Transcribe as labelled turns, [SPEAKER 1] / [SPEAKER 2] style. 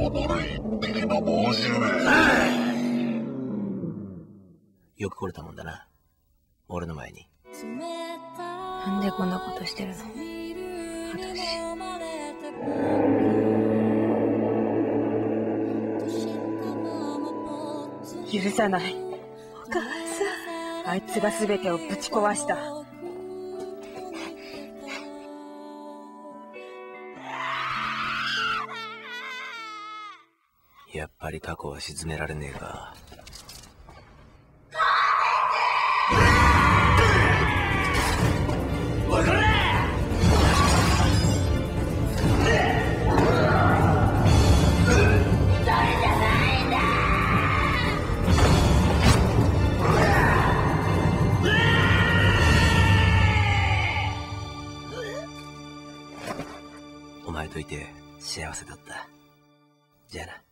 [SPEAKER 1] 踊る一匹の猛獣め
[SPEAKER 2] よく来れたもんだな。俺の前に。
[SPEAKER 3] なんでこんなことしてるの？私。許さない。お母さん。あいつが全てをぶち壊した
[SPEAKER 2] やっぱり過去は沈められねえか。お前といて幸せだった。じゃあな。